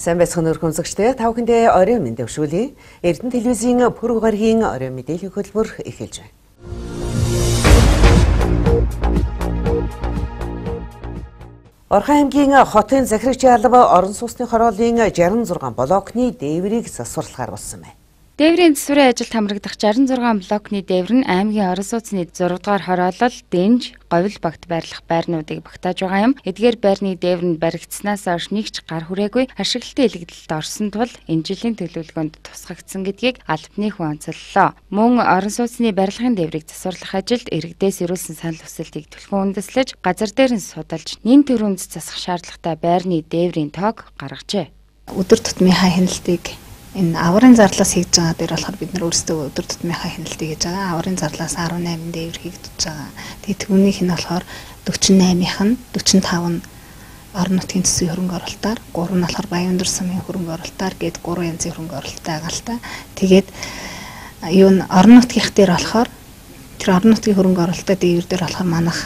Сайн байцгаана өрхөмсөгчтэй та бүхэндээ орой мэнд өвшүүлье. Эрдэнэ телевизийн пүрэв гарагийн орой мэдээллийн хөтөлбөр эхэлж байна. Орхон аймгийн хотын захирагчийн алба орон сууцны хорооллын 66 блокны дээврийг засварлахаар болсон байна. Дээврийн засварын ажилд хамрагдах 66 блокны дээвэр нь аймгийн орон сууцны 6 дугаар хороолол, Дэнж, Говьл багт байрлах байрнуудыг багтааж байгаа юм. Эдгээр байрны дээвэр нь баригдсанаас хойш нэг ч гар хүрээгүй ашиглалтын илэгдэлд орсон тул энэ жилийн төлөвлөгөөнд тусгагдсан гэдгийг албаны хүн онцоллоо. Мөн орон сууцны барилгын дээврийг засварлах ажилд иргэдээс ирүүлсэн санал хүсэлтийг түлхэн үндэслэж газар дээр нь судалж нэн төрөнд засах шаардлагатай байрны дээврийн тоог гаргажээ. Өдөр тутмын хай хяналтыг энэ аврын зарлаас хийж байгаа дээр болохоор бид нар өөрсдөө өдөр тутмынхаа хяналтыг хийж байгаа. Аврын зарлаас 18 дээвэр хийгдэж байгаа. Тэгээд түүнийх нь болохоор 48-ийнх нь 45 нь орон нутгийн төсвийн хөрөнгө оруулалтаар, 3 нь болохоор Баян өндөр сумын хөрөнгө оруулалтаар гээд 3 янзын хөрөнгө л та. Тэгээд юу н орон нутгийнх дээр болохоор тэр орон нутгийн хөрөнгө оруулалттай дээвэр дээр болохоор манах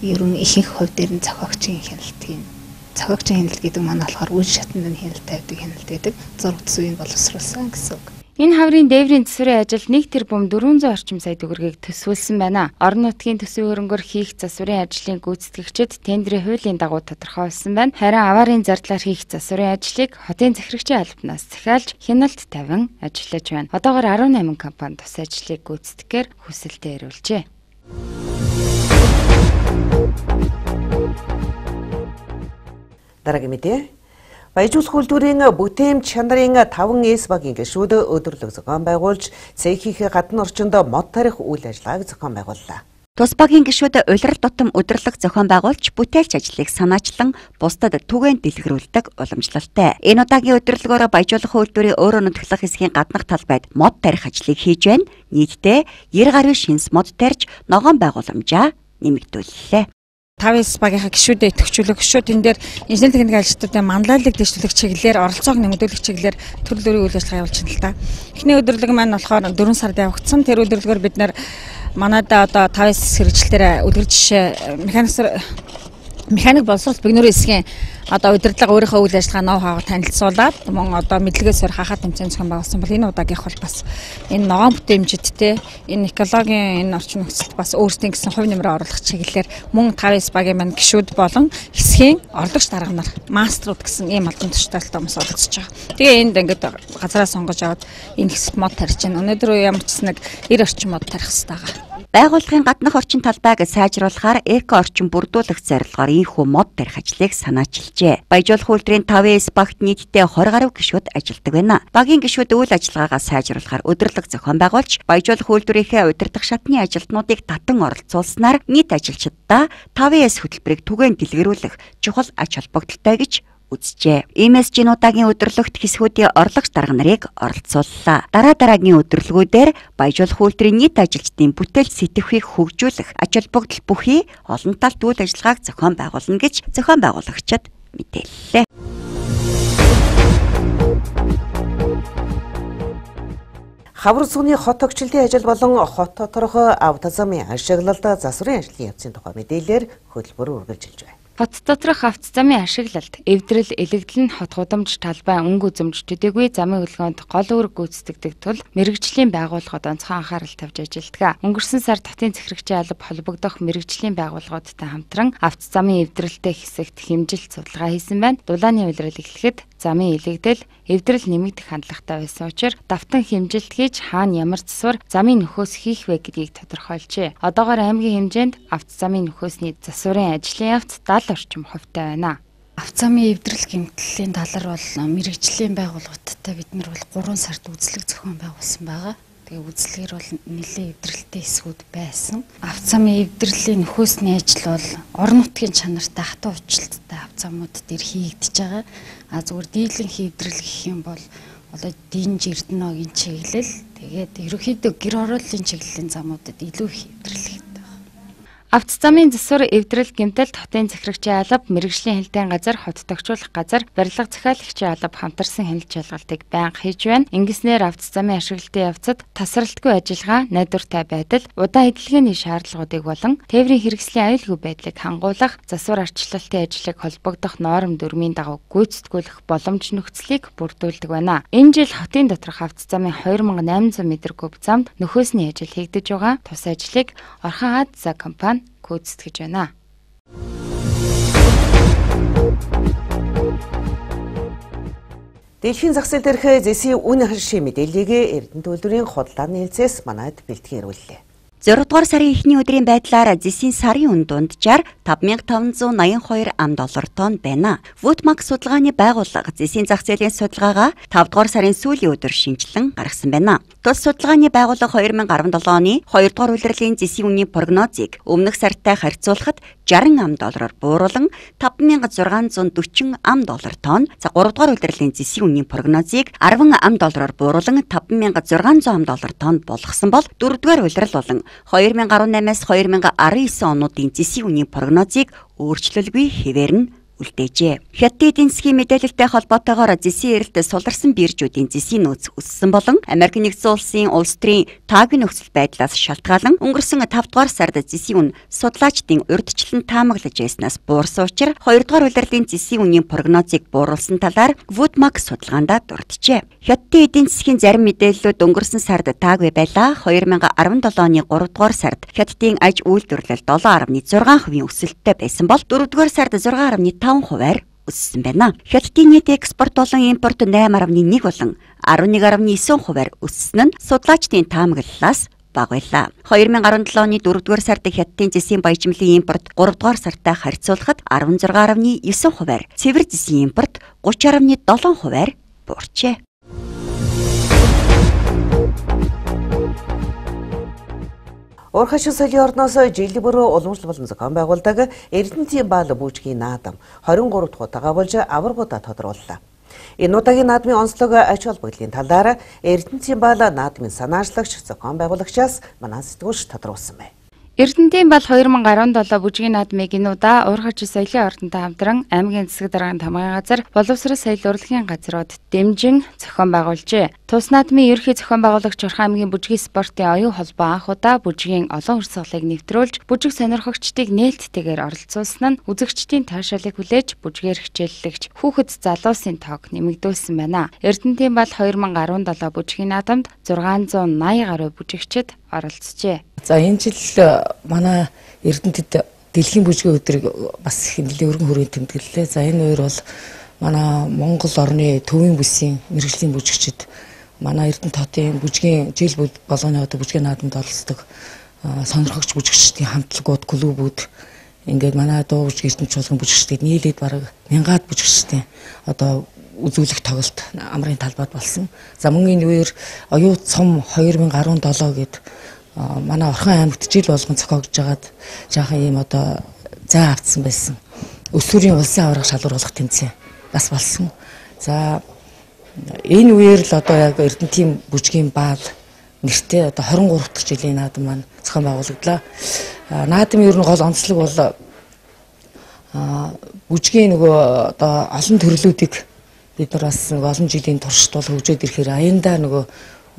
ерөн ихэнх хувь дээр нь зохиогчийн хяналтын цохиогчийн хяналт гэдэг маань болохоор үн шатанд нь хяналт тавьдаг хяналт байдаг. Зураг төсвийг боловсруулсан гэсэн үг. Энэ хаврын дээврийн төсвөрийн ажил 1 тэрбум 400 орчим сая төгрөгийг төсвөлсөн байна. Орон нутгийн төсвийн хөрөнгөөр хийх засварын ажлын гүйцэтгэгчид тендерийн хуулийн дагуу тодорхойлсон байна. Харин аварын зардлаар хийх засварын ажлыг хотын захирагчийн албанаас захиалж хяналт тавин ажиллаж байна. Одоогоор 18 компани тус ажлыг гүйцэтгэхээр хүсэлтээ ирүүлжээ. Дараагийн мэдээ. Баяжуулах үйлдвэрийн бүтээмж чанарын 5 С багийн гишүүд өдөрлөг зохион байгуулж цэхийн гадны орчинд мод тарих үйл ажиллагааг зохион байгууллаа. Тус багийн гишүүд улирал тутам өдөрлөг зохион байгуулж бүтээлч ажлыг санаачлан бусдад түгээн дэлгэрүүлдэг уламжлалтай. Энэ удаагийн өдөрлөгөөр баяжуулах үйлдвэрийн өөрөө нутглах хэсгийн гаднах талбайд мод тарих ажлыг хийж байна. Нийтдээ 90 гаруй шинс мод тарьж ногоон байгууламжаа нэмэгдүүллээ. 5 багийнхаа гишүүдэд идэвхжүүлэх гишүүд энэ дээр инженер техникийн ажилтнуудын манлайлалыг дэвшлэх чиглэлээр оролцоог нэмэгдүүлэх чиглэлээр төрөл бүрийн үйл ажиллагаа явуулж байна л та. Эхний өдөрлөг маань болохоор 4 сард явагдсан. Тэр өдөрлөгөөр бид нар манайда одоо 5 хэрэгжилтээр үлгэр жишээ механикс механик боловсрол бигнүрийн хэсгийн одоо удирдлага өөрийнхөө үйл ажиллагаа ноу хаагаар танилцуулаад мөн одоо мэдлэгээсээр хахаа тэмцээн зохион байгуулсан бол энэ удаагийнх бол бас энэ ногоон бүтээмжидтэй энэ экологийн энэ орчин нөхцөлд бас өөрсдийн гэсэн хувь нэмрээ оруулах чиглэлээр мөн 5 багийн маань гişүүд болон хэсгийн орлогч дарга нар маструуд гэсэн ийм албан тушаалттай хүмүүс оролцож байгаа. Тэгээ энд ингээд газараа сонгож аваад энэ хэсэгт мод тарьж байна. Өнөөдөр ямар ч нэг 90 орчим мод тарих хэрэгтэй байгаа. Байгууллагын гаднах орчин талбайг сайжруулахаар эко орчин бүрдүүлэх зорилгоор ийхүү мод тарих ажлыг санаачилжээ. Баяжуулах үйлдвэрийн 5С багт нийтдээ 20 гаруй гишүүд ажилладаг байна. Багийн гишүүд үйл ажиллагаагаа сайжруулахаар өдөрлөг зохион байгуулж, баяжуулах үйлдвэрийнхээ удирдах шатны ажилтнуудыг татан оролцуулснаар нийт ажилчдаа 5С хөтөлбөрийг түгээн дэлгэрүүлэх чухал ач холбогдолтой гэж үзжээ. EMS-ийн удаагийн өдөрлөгт хэсгүүдийн орлогч дарга нарыг оролцууллаа. Дараа дараагийн өдөрлгүүдээр баяжуулах үйлдвэрийн нийт ажилчдын бүтээл сэтгэхүйг хөгжүүлэх ач холбогдол бүхий олон талт үйл ажиллагааг зохион байгуулна гэж зохион байгуулагчид мэдээллээ. Хавар зүгний хот тогчлолтын ажил болон хот доторх авто замын ашиглалт засварын ажлын явцын тухай мэдээлэлээр хөтөлбөр үргэлжилж байна. Хот доторх авто замын ашиглалт, эвдрэл, элэгдэл нь хот гудамж талбай өнгө үзэмж төдийгүй замын хөдөлгөөнд гол үүрэг гүйцэтгэдэг тул мэрэгжлийн байгууллагууд онцгой анхаарал тавьж ажилладаг. Өнгөрсөн сард хотын захирагчийн алба холбогдох мэрэгжлийн байгууллагуудтай хамтран авто замын эвдрэлтэй хэсэгт хэмжилт судалгаа хийсэн байна. Дулааны улирал эхлэхэд замын илэгдэл эвдрэл нэмэгдэх хандлагатай байсан учраас давтан хэмжилт хийж хаана ямар засвар замын нөхөөс хийх вэ гэдгийг тодорхойлжээ. Одоогоор аймгийн хэмжээнд авто замын нөхөөсний засварын ажлын явц 70 орчим хувьтай байна. Авцамын эвдрэл гэмтлийн талар бол мэрэгжлийн байгууллагуудтай бид нар бол 3 сард үзлэг зохион байгуулсан байгаа. Тэгээ үзлэгээр бол нэлээд эвдрэлтэй эсгүүд байсан. Авцамын эвдрэлийн нөхөөсний ажил бол орон нутгийн чанартай хатуу уучлалттай авцамууд дээр хийгдэж байгаа. А зүгээр дийлэн хэвдрэл гэх юм бол одоо динж эрдэнэгийн чиглэл тэгээд ерөөхдөө гэр хорооллын чиглэлийн замуудад илүү хэвдрэл Авто замын засвар эвдрэл гэмтэл хотын захирагчийн алба, мэрэгжлийн хяналтын газар, хот тогтчлох газар, барилга захиалагчийн алба хамтарсан хяналт шалгалтыг байнга хийж байна. Ингэснээр авто замын ашиглалтын явцад тасралтгүй ажиллагаа, найдвартай байдал, удаа эдлэгээний шаардлагуудыг болон тээврийн хэрэгслийн аюулгүй байдлыг хангуулах, засвар арчлалтын ажлыг холбогдох норм дүрмийн дагуу гүйцэтгүүлэх боломж нөхцөлийг бүрдүүлдэг байна. Энэ жил хотын доторх авто замын 2800 м куб замд нөхөөсний ажил хийгдэж байгаа. Тус ажлыг Орхон Аз компани гүйцэтгэж байна. Дэлхийн зах зээл дээрх зэсийн үн хашийн мэдээллийг Эрдэнэ төлөвийн худлааны хэлцээс манайд бэлтгэн ирүүллээ. 6 дугаар сарын эхний өдрийн байдлаар зэсийн сарын үн дунджаар 5582 ам доллар тонн байна. Woodmax судалгааны байгууллага зэсийн зах зээлийн судалгаагаа 5 дугаар сарын сүүлийн өдөр шинжилэн гаргасан байна. Тус судалгааны байгууллага 2017 оны 2 дугаар улирлын зэсийн үнийн прогнозыг өмнөх сартай харьцуулахад 60 ам доллараар бууруулан 5640 ам доллар тонн. За 3 дугаар улирлын зэсийн үнийн прогнозыг 10 ам доллараар бууруулан 5600 ам доллар тонн болгосон бол 4 дугаар улирал болон 2018-аас 2019 онуудын зэсийн үнийн прогнозыг өөрчлөлгүй хэвээр нь үлдээжээ. Хятадын эдийн засгийн мэдээлэлтэй холбоотойгоор зэсийн эрэлт суларсан биржүүдийн зэсийн нөөц өссөн болон Америк нэгдсэн улсын улс төрийн таагийн нөхцөл байдлаас шалтгаалan өнгөрсөн 5 дугаар сард зэсийн үн судлаачдын урьдчилан таамаглаж байснаас буурсан учраас 2 дугаар улирлын зэсийн үнийн прогнозыг бууруулсан талаар Woodmax судалгаандаа дурджээ. Хятадын эдийн засгийн зарим мэдээллүүд өнгөрсөн сард таагүй байлаа. 2017 оны 3 дугаар сард Хятадын аж үйлдвэрлэл 7.6% өсөлттэй байсан бол 4 дугаар сард 6.5 5 хувиар өссөн байна. Хятадын нийт экспорт болон импорт 8.1 болон 11.9 хувиар өссөн нь судлаачдын таамаглалаас бага байлаа. 2017 оны 4 дугаар сард хятадын зэсийн баяжмлын импорт 3 дугаар сартай харьцуулахад 16.9 хувиар, цэвэр зэсийн импорт 30.7 хувиар буурчээ. Уурхашин соёлын орноос жилийн бүрөө уламжлал болон зохион байгуулдаг Эрдэнэтийн баал бүжгийн наадам 23 дахь удаага болж аваргуудаа тодрууллаа. Энэ удаагийн наадмын онцлог ач холбогдлын талаар Эрдэнэтийн баал наадмын санаачлагч зохион байгуулагчаас манай сэтгүүлч тодруулсан байна. Эрдэнэтийн бал 2017 бүжгийн наадмыг энэ удаа уурхач соёлын ордонтой хамтран аймгийн засаг дарганы тамгын газар боловсрол соёл урлагийн газрууд дэмжин зохион байгуулжээ. Тус наадмын ерөнхий зохион байгуулагч Орхон аймгийн бүжгийн спортын оюун холбоо анх удаа бүжгийн олон урсгалыг нэвтрүүлж бүжиг сонирхогчдыг нээлттэйгээр оролцуулсан нь үзэгчдийн таашаалыг хүлээж бүжгээр хичээллэгч хүүхэд залуусын тоог нэмэгдүүлсэн байна. Эрдэнэтийн бал 2017 бүжгийн наадамд 680 гаруй бүжигчид оролцжээ. За энэ жил манай Эрдэнэтэд дэлхийн бүжгийн өдрийг бас нэлээд өргөн хүрээнд тэмдэглэлээ. За энэ үеэр бол манай Монгол орны төвийн бүсийн мэрэгжлийн бүжигчид манай Эрдэнэт хотын бүжгийн жил болгоны одоо бүжгийн наадамд оролцдог сонирхогч бүжигчдийн хамтлагууд, клубүүд ингээд манай дуу бүжиг эрдэнэт чуулган бүжигчдийг нийлээд бараг мянгаад бүжигчдийн одоо үзүүлэх тоглолт амрын талбайд болсон. За мөн энэ үеэр оюу цом 2017 гээд манай Орхон аймагт жил болгон зохиогдож байгаад жаахан ийм одоо зай автсан байсан. Өсвөрийн улсын аврах шалгуурлах тэмцээн бас болсон. За энэ үеэр л одоо яг Эрдэнэтийн бүжгийн баал нэртэй одоо 23 дахь жилийн наадам маань зохион байгуулагдлаа. Наадмын ер нь гол онцлог бол бүжгийн нөгөө одоо олон төрлүүдийг бид нар бас олон жилийн туршид бол хөгжөөд ирэхээр аяндаа нөгөө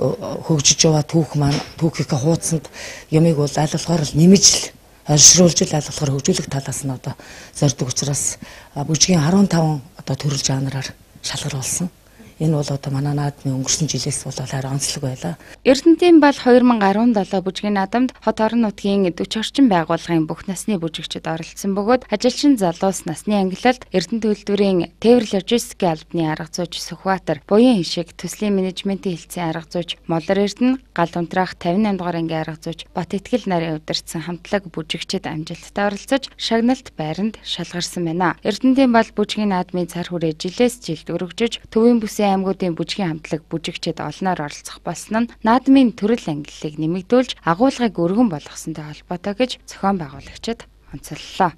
хөгжиж яваа түүх маань түүхийнхээ хуудсанд ямиг бол аль болохоор л нэмж л оршруулж л аль болохоор хөгжүүлэх талаас нь одоо зорддог учраас бүжгийн 15 одоо төрөл жанраар шалгаруулсан. Энэ бол одоо манай наадмын өнгөрсөн жилээс бол харин онцлог байлаа. Эрдэнэтийн бал 2017 бүжгийн наадамд хот орон нутгийн 40 орчим байгууллагын бүх насны бүжигчид оролцсон бөгөөд ажилчин залуус насны ангилалд Эрдэнэт төлөвлөрийн тээвэр логистикийн албаны арга зүйч Сүхбаатар, буян хишиг төслийн менежментийн хэлтсийн арга зүйч Молор Эрдэнэ, гал унтраах 58 дугаар ангийн арга зүйч Бат итгэл нарын удирдсан хамтлаг бүжигчид амжилттай оролцож шагналт байранд шалгарсан байна. Эрдэнэтийн бал бүжгийн наадмын цар хүрээ жилээс жилд өргөжөж төвийн бүсийн аймагуудын бүжгийн хамтлаг бүжигчид олноор оролцох болсон нь наадмын төрөл ангиллыг нэмэгдүүлж агуулгыг өргөн болгосонтой холбоотой гэж зохион байгуулагчид онцоллоо.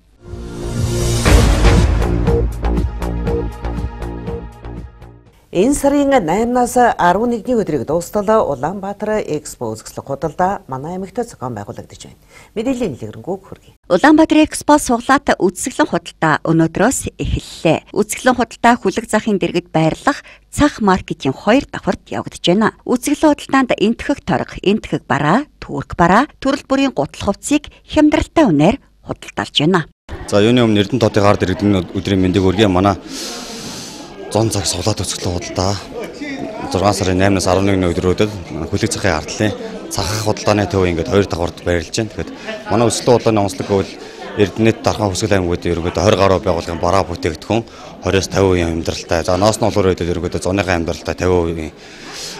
Энэ сарын 8-наас 11-ний өдрийг дуустал Улаанбаатар Экспо үзэсгэлэг худалдаа манай эмэгтэй зохион байгуулагдаж байна. Мэдээллийн дэлгэрэнгүй хүргэе. Улаанбаатар Экспо суглаат үзэсгэлэн худалдаа өнөөдрөөс эхэллээ. Үзэсгэлэн худалдаа хүлэг захын дэргэд байрлах цах маркетийн хоёр давхарт явагдаж байна. Үзэсгэлэн худалдаанд энтхэг торг, энтхэг бараа, түүрэг бараа, төрөл бүрийн гутал хувцсыг хямдралтай үнээр худалдаалж байна. За юуны өмнө Эрдэнэ тоотын гард иргэдэн өдрийн мэндийг өргөе. Манай 100 цаг суглаад үзэсгэлэн худалдаа 6 сарын 8-наас 11-ний өдрүүдэд хүлэг цахын ардлын цах худалдааны төв ингээд хоёр давхарт байрлаж байна. Тэгэхээр манай өсөлтөө худлааны онцлог гэвэл Эрдэнэт дархан хөсгөл аймагуудын ерөөдөө 20 гаруй байгууллагын бараа бүтээгдэхүүн 20-50% амьдралтай. За ноосны олоор үед ерөөдөө зуныхаа амьдралтай 50%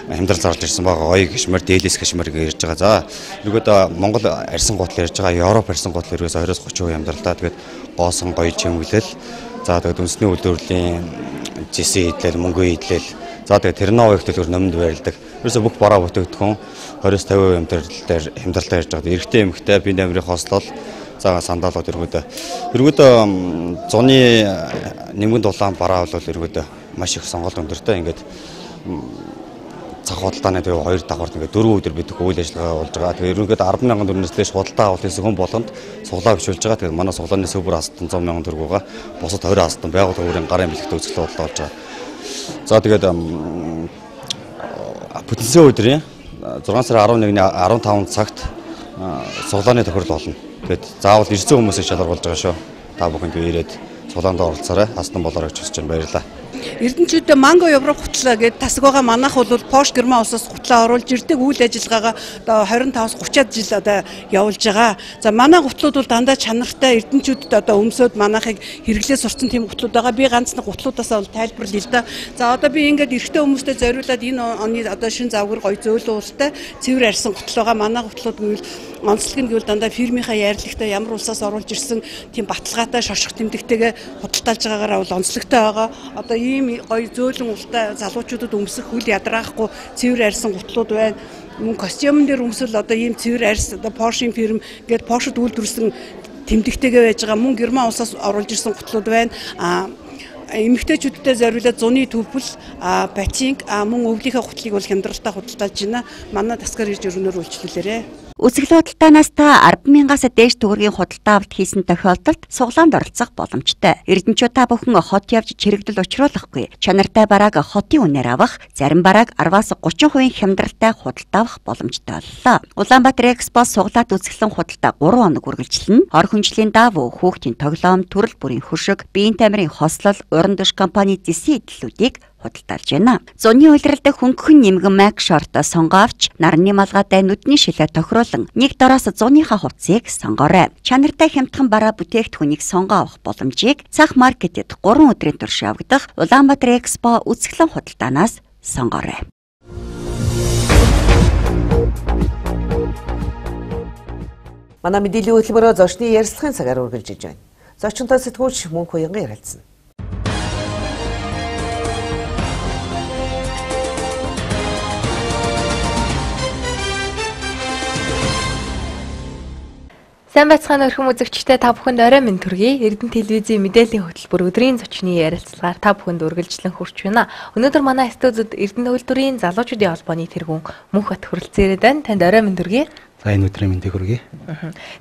амьдрал зарлж ирсэн байгаа. Оёг гişмэр, дээлис гişмэр гэж ярьж байгаа. За ерөөдөө Монгол арьсан гутал ярьж байгаа. Европ арьсан гутал ерөөс 20-30% амьдралтай. Тэгээд гоосон гоё чимэглэл. За тэгээд үндэсний үйлдвэрлэлийн жисэн идэл, мөнгөө идэл. За тэгээ терноо ихтэл номонд байрладаг. Ерөөсө бүх бараа бүтээгдэхүүн 20-50% амьдрал дээр хямдралтай ярьж байгаа. Эрэгтэй эмэгтэй би намрын хослол за сандалууд эргүүдээ. Эргүүдээ зуны нэмгэн дулаан бараа бол эргүүдээ маш их сонголт өндөртэй. Ингээд цах худалдааны төв хоёр давхарт ингээд дөрвөн өдөр бид үйл ажиллагаа болж байгаа. Тэгээ ерөнхийдөө 10 мянган төгрөгнөөс дэш худалдаа авалт хийсэн хүн болгонд суглаа бишүүлж байгаа. Тэгээ манай суглааны сүүбэр хастан 100 мянган төгрөгөөгөө бусад 20 хастан байгууллагын гарын бэлэгт үзэсгэлэн бодлоо болж байгаа. За тэгээд бүтэнсэн өдрийн 6 сарын 11-ний 15 цагт суглааны тохирол болно. Тэгээд заавал ирсэн хүмүүсийг шалгаруулж байгаа шүү. Та бүхэнд ирээд суглаанд оролцоорой. Хастан болоорой гэж хүсэж байна. Баярлалаа. Эрдэнчүүдээ манго Европ хутлаа гэдэг тасаг байгаа манайх бол Пош Герман улсаас хутлаа оруулж ирдэг үйл ажиллагаагаа одоо 25-аас 30-аад жил одоо явуулж байгаа. За манай гутлууд бол дандаа чанартай эрдэнчүүдэд одоо өмсөд манайхыг хэрэглээ сурцсан тийм гутлууд байгаа. Би ганц нэг гутлуудаасаа бол тайлбарлая л да. За одоо би ингээд эрэгтэй хүмүүстэй зориулаад энэ оны одоо шин завгар гоё зөөлөн уустай цэвэр арьсан гутал байгаа. Манай гутлууд гэвэл онцлог нь гэвэл дандаа фирмийнхаа ярилгтай ямар улсаас оруулж ирсэн тийм баталгаатай шошго тэмдэгтэйгээ худалдаалж байгаагаараа бол онцлогтой байгаа. Одоо ийм гоё зөөлөн ултай залуучуудад өмсөх хөл ядраахгүй цэвэр арьсан гутлууд байна. Мөн костюмн дээр өмсөл одоо ийм цэвэр арьс одоо Porsche фирм гээд Porsche-д үйлдвэрлэсэн тэмдэгтэйгээ байж байгаа. Мөн Герман улсаас оруулж ирсэн гутлууд байна. А эмэгтэйчүүдтэй зориулаад зуны төвбөл батинг мөн өвлийнхээ гутлыг бол хямдралтай худалдаалж байна. Манай тасгаар ирж өргөнөөр үйлчлүүлээрэ. Үзэсгэлэн худалдаанаас та 100000-аас дээш төгрөгийн худалдаа авалт хийсэн тохиолдолд суглаанд оролцох боломжтой. Эрдэнчүүд та бүхэн хот явж чирэгдэл учруулахгүй. Чанартай барааг хотын үнээр авах, зарим барааг 10-аас 30% хямдралтай худалдаа авах боломжтой боллоо. Улаанбаатар Экспо суглаат үзэсгэлэн худалдаа 3 хоног үргэлжилнэ. Ор хүнжлийн давуу, хүүхдийн тоглоом, төрөл бүрийн хөшиг, биеийн тамирын хослол, уран дөш компани зэсийн эдлүүдийг худалдаалж байна. Зуны үйлрэлд хөнгөн нэмгэн мак шорт сонгоовч нарны малгайтай нүдний шилээ тохируулан нэг дороос зуныхаа хувцсыг сонгоорой. Чанартай хямдхан бараа бүтээгдэхүүнийг сонгоо авах боломжийг цах маркетэд 3 өдрийн турш явагдах Улаанбаатар Экспо үзэсгэлэн худалдаанаас сонгоорой. Манай мэдээллийн хөтөлбөрөөр зочны ярилцлагын цагаар үргэлжлэж байна. Зочинтой сэтгүүлч Мөнх Уянган ярилцсан. Сайн байцгаана өрхөм үзэгчтэй та бүхэнд орой минь төргий. Эрдэнэ телевизийн мэдээллийн хөтөлбөр өдрийн зочны ярилцлагаар та бүхэнд үргэлжлэн хүрч байна. Өнөөдөр манай студид Эрдэнэ үйлдвэрийн залуучуудын холбооны тэргүүн Мөнх бат хүрэлцээрээ байна. Танд орой минь төргий. За энэ өдрийн мэндийг хүргэе.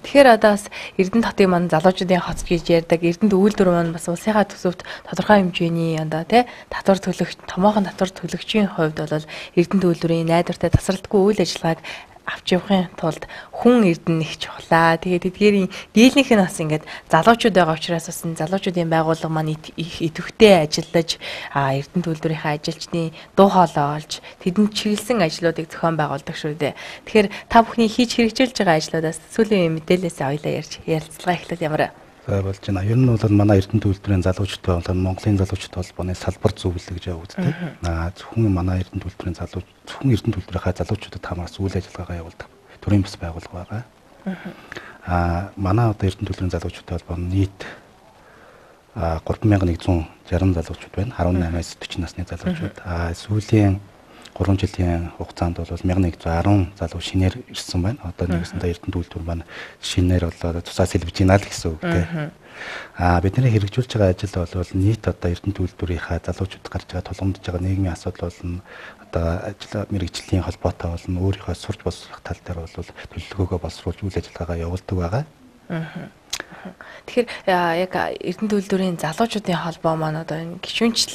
Тэгэхээр одоо бас Эрдэнэ хотын манд залуучуудын хоц гэж ярьдаг. Эрдэнэ үйлдвэр маань бас улсынхаа төсөвт тодорхой хэмжээний одоо тий татвар төлөх, томоохон татвар төлөгчийн хувьд бол Эрдэнэ үйлдвэрийн найдвартай тасралтгүй үйл ажиллагааг авч явахын тулд хүн эрдэнэ их чухлаа. Тэгээд эдгээрийн дийлнх нь бас ингээд залуучууд байгаа учраас бас энэ залуучуудын байгууллага маань их идэвхтэй ажиллаж эрдэнэ төлбөрийнхээ ажилчны дуу хоолой олж тэдэнд чиглэсэн ажлуудыг зохион байгуулдаг шүү дээ. Тэгэхээр та бүхний хийж хэрэгжүүлж байгаа ажлуудаас сүүлийн мэдээлэлээс оёлоо ярьж ярилцлага эхлэл ямар болж байна. Ер нь бол манай Эрдэнэ төлбөрийн залуучуудтай болон Монголын залуучуудтай холбооны салбар зөвлөлт гэж үздэг. Аа зөвхөн манай Эрдэнэ төлбөрийн залууч зөвхөн Эрдэнэ төлбөрийнхаа залуучуудад хамаас үйл ажиллагаагаа явуулдаг. Төрийн бас байгууллага байгаа. Аа манай одоо Эрдэнэ төлбөрийн залуучуудтай холбооны нийт аа 3160 залуучууд байна. 18-аас 40 насны залуучууд. Аа сүүлийн 3 жилийн хугацаанд бол 1110 залуу шинээр ирсэн байна. Одоо нэгсэндээ Эрдэнэт үйлдвэр маань шинээр болоо тусаа сэлбэж байна л гэсэн үг тийм. Аа бидний хэрэгжүүлж байгаа ажил бол нийт одоо Эрдэнэт үйлдвэрийнхаа залуучууд гарч байгаа тулгамдж байгаа нийгмийн асуудал болно. Одоо ажил мэрэгжлийн холбоотой болно. Өөрийнхөө сурч боловсрох тал дээр бол төлөвлөгөөгөө боловсруулж үйл ажиллагаагаа явуулдаг байгаа. Тэгэхээр яг Эрдэнэт үйлдвэрийн залуучуудын холбоо маань одоо энэ гişүнчл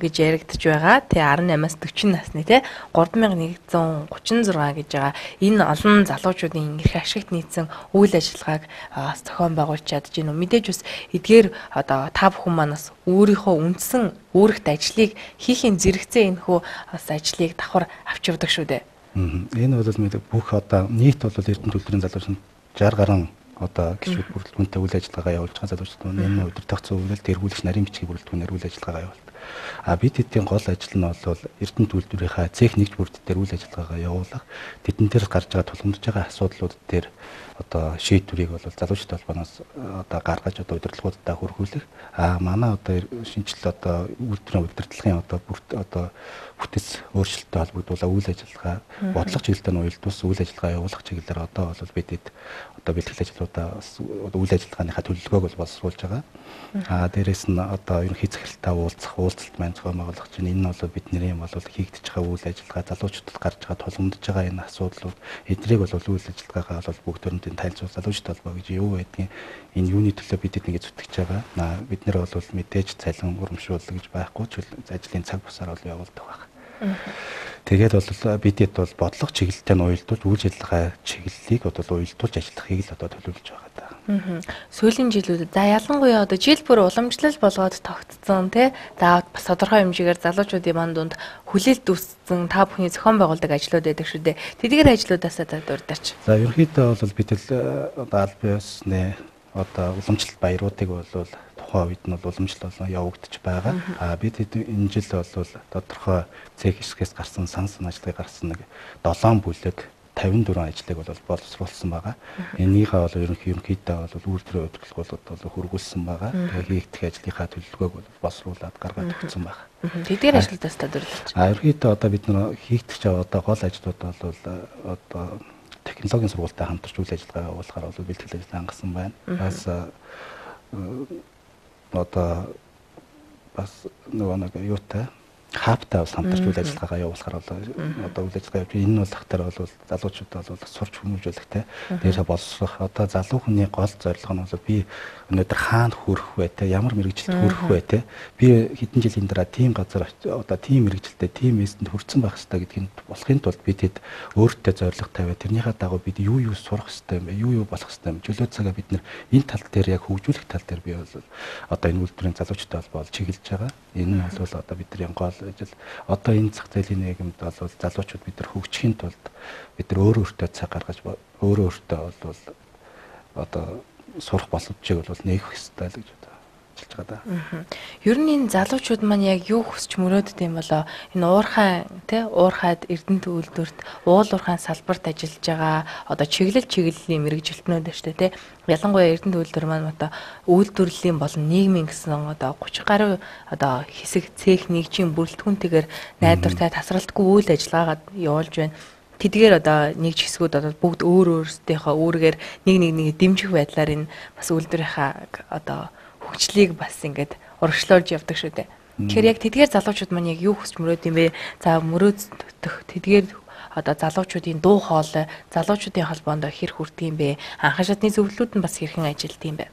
гэж яригдж байгаа. Тэ 18-аас 40 насны тэ 3136 гэж байгаа. Энэ олон залуучуудын эрх ашигт нийцсэн үйл ажиллагааг бас зохион байгуулж чадж гинөө. Мэдээж бас эдгээр одоо та бүхэн манаас өөрийнхөө үндсэн үүрэгт ажлыг хийхин зэрэгцээ энэхүү бас ажлыг давхар авч явдаг шүү дээ. Энэ бол бүх одоо нийт бол Эрдэнэт үйлдвэрийн залуучууд 60 гаруй одоо гişүүд бүрэлдэхүүнтэй үйл ажиллагаа явуулж байгаа залуучууд энэ удирдах зөвлөл тэргүүлэгч нарийн бичгийн бүрэлдэхүүнээр үйл ажиллагаа явуулдаг. А бид хэдийн гол ажил нь бол Эрдэнэт үйлдвэрийнхаа нэгж бүрд дээр үйл ажиллагаагаа явуулах, тэдэн дээр гарч байгаа тулгамдж байгаа асуудлууд дээр одоо шийдвэрийг бол залуучууд холбооноос одоо гаргаж одоо удирдлагуудаа хөрвүүлэх. А манай одоо шинжил одоо үйлдвэрийн удирдлагын одоо бүрт одоо бүтэц өөрчлөлттэй холбогдуулаа үйл ажиллагаа бодлого чиглэлтэй нь уялдус үйл ажиллагаа явуулах чиглэлээр одоо бол бидэд одоо бэлтгэл ажлуудаа үйл ажиллагааныхаа төлөвлөгөөг бол боловсруулж байгаа. Аа дээрэс нь одоо ерөнхий захиралтай уулзах уулзалт маань зохион байгуулах чинь энэ нь бол бидний юм бол хийгдэж байгаа үйл ажиллагаа залуучуудад гарч байгаа тулгамдж байгаа энэ асуудлууд эднийг бол үйл ажиллагаагаа бол бүгд төрөндийн танилцуул залуучууд холбоо гэж юу байдгийг энэ юуны төлөө бидэд ингэ зүтгэж байгаа. Аа бид нэр бол мэдээж цалин урамшуул гэж байхгүй ч ажлын цаг бусаар бол явуулдаг байна. Тэгээд бол бидэд бол бодлого чиглэлтэй нь уялдуулж үйл ажиллагаа чиглэлийг одоо уялдуулж ажиллахыг л одоо төлөвлөж байгаа даа. Сүүлийн жилүүдэд за ялангуяа одоо жил бүр уламжлал болгоод тогтцсон тий. За бас тодорхой хэмжээгээр залуучуудын манд дунд хүлээлт үүссэн та бүхний зохион байгуулдаг ажлууд байдаг шүү дээ. Тэдгээр ажлуудаас та дурдаач. За ерөнхийдөө бол бид л одоо аль биесны одоо уламжлалт баяруудыг бол тухайн үед нь бол уламжлал болон явагдаж байгаа. А бид энэ жил бол тодорхой цех хэсгээс гарсан сан сан ажлыг гарсан нэг 7 бүлэг 54 ажлыг бол боловсруулсан байгаа. Энийхээ бол ерөнхий ерөнхийдөө бол үйлдвэрийн удирдлагууд бол хөргүүлсэн байгаа. Тэгээ хийгдэх ажлынхаа төлөвлөгөөг бол боловсруулад гаргаад өгсөн байгаа. Тэдгээр та дурдж. А ерөнхийдөө одоо бид нар хийгдэх одоо гол ажлууд бол одоо технологийн сургуультай хамтарч үйл ажиллагаа явуулахаар бол бэлтгэл ажил хангасан байна. Бас одоо бас нөгөө нэг юутай хаптай бас хамтарч үйл ажиллагаагаа явуулахаар бол одоо үйл ажиллагаа явуулж энэ бол тахтар бол залуучууд бол сурч хүмүүжүүлэх те. Дээрээ боловсрох. Одоо залуу хүний гол зорилго нь бол би өнөөдөр хаана хүрэх вэ те? Ямар мэрэгжилд хүрэх вэ те? Би хэдэн жилийн дараа тийм газар одоо тийм мэрэгжилтэй тийм эсэнд хүрсэн байх хэрэгтэй гэдгийг болохын тулд бид хэд өөртөө зорилго тавиад тэрнийхээ дагуу бид юу юу сурах хэрэгтэй юм бэ? Юу юу болох хэрэгтэй юм? Чөлөө цагаа бид энэ тал дээр яг хөгжүүлэх тал дээр би бол одоо энэ үйлдвэрийн залуучтай холбоо чиглэж байгаа. Энэ нь бол одоо бидний гол ажил. Одоо энэ зах зээлийн нийгэмд бол залуучууд бид нар хөгжихийн тулд бид нар өөр өөртөө цаг гаргаж өөр өөртөө бол одоо сурах боломжийг бол нээх хэрэгтэй л гэж ажиллаж байгаа да. Ер нь энэ залуучууд маань яг юу хүсч мөрөөддөг юм болоо? Энэ уурхай тий уурхайд Эрдэнэт үйлдвэрт уул уурхайн салбарт ажиллаж байгаа одоо чиглэл чиглэлийн мэрэгжилтнүүд шүү дээ тий ялангуяа Эрдэнэт үйлдвэр маань одоо үйлдвэрлэлийн болон нийгмийн гэсэн одоо 30 гаруй одоо хэсэг цех нэгжийн бүрэлдэхүүнтэйгээр найдвартай тасралтгүй үйл ажиллагаагаа явуулж байна. Тэдгээр одоо нэг ч хэсгүүд одоо бүгд өөр өөрсдийнхөө үүргээр нэг нэг нэг дэмжих байдлаар энэ бас үйлдвэрийнхаа одоо хөгжлийг бас ингээд урагшлуулж явдаг шүү дээ. Тэгэхээр яг тэдгээр залуучууд маань яг юу хүсч мөрөөд юм бэ? За мөрөөдөх тэдгээр одоо залуучуудын дуу хоолой, залуучуудын холбоонд хэр хүрдэг юм бэ? Анхан шатны зөвлөлүүд нь бас хэрхэн ажилт юм бэ?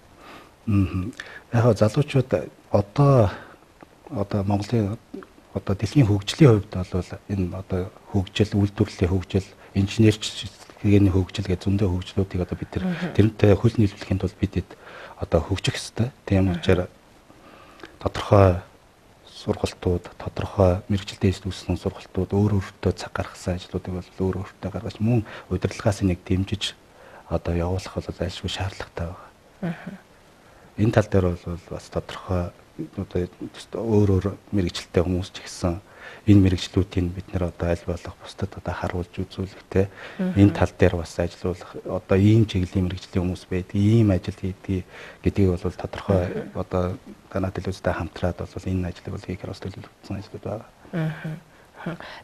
Аа. Яг залуучууд одоо одоо Монголын одоо дэлхийн хөгжлийн хувьд бол энэ одоо хөгжил, үйлдвэрлэлийн хөгжил, инженерч гэний хөгжил гэж зөндөө хөгжлүүдийг одоо бид тэрнтэй хөл нийлүүлэхийн тулд бидэд одоо хөгжих ёстой. Тийм учраас тодорхой сургалтууд, тодорхой мэрэгчлээс үүссэн сургалтууд өөр өөртөө цаг гаргасан ажлуудыг бол өөр өөртөө гаргаж мөн удирдлагаас нэг дэмжиж одоо явуулах бол айлшгүй шаардлагатай байна. Энэ тал дээр бол бас тодорхой одоо өөр өөр мэрэгчлэлтэй хүмүүс ч гэсэн энэ мэрэгчлүүдийг бид нэр одоо аль болох бусдад одоо харуулж үзүүлэх те энэ тал дээр бас ажиллах одоо ийм чиглэлийн мэрэгжлийн хүмүүс байдаг ийм ажил хийдэг гэдгийг бол тодорхой одоо канал телевизтэй хамтраад бол энэ ажлыг бол хийхээр бас төлөвлөсөн ажлууд байгаа.